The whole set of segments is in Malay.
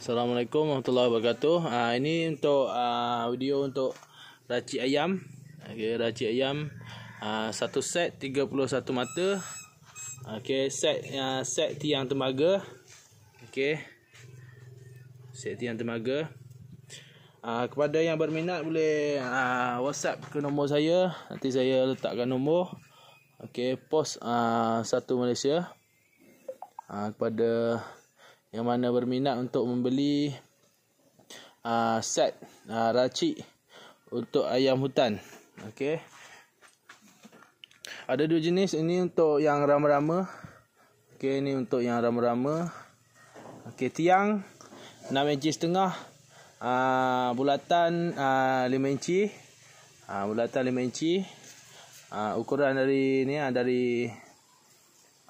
Assalamualaikum warahmatullahi wabarakatuh. Ah ini untuk ah video untuk racik ayam. Okey, racik ayam ah satu set 31 mata. Okey, set uh, set tiang tembaga. Okey. Set tiang tembaga. Ah kepada yang berminat boleh ah WhatsApp ke nombor saya. Nanti saya letakkan nombor. Okey, pos ah satu Malaysia. Ah kepada yang mana berminat untuk membeli uh, set uh, racik untuk ayam hutan. Okey. Ada dua jenis ini untuk yang rama-rama. Okey, ini untuk yang rama-rama. Okey, tiang 6 inci setengah. Uh, bulatan uh, 5 inci. Uh, bulatan 5 inci. Uh, ukuran dari ni uh, dari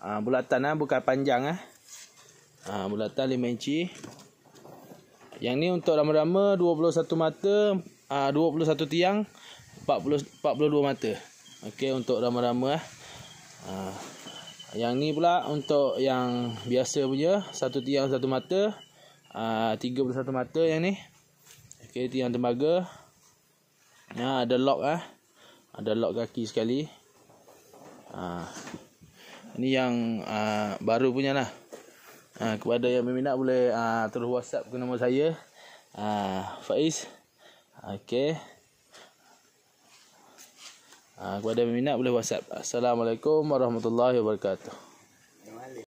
uh, bulatan uh, bukan panjang ah. Uh. Ha, bulatan 5 inci. Yang ni untuk rama-rama 21 mata, ha, 21 tiang, 40 42 mata. Okey untuk rama-rama eh. Ha, yang ni pula untuk yang biasa punya, satu tiang satu mata, ha, 31 mata yang ni. Okey tiang tembaga. Ya, ada lock ah. Ada lock kaki sekali. Ha. Ini yang uh, baru punya lah. Ha, kepada yang berminat boleh ha, terus WhatsApp ke nombor saya. Ha, Faiz. Okey. Ha, kepada yang berminat boleh WhatsApp. Assalamualaikum warahmatullahi wabarakatuh.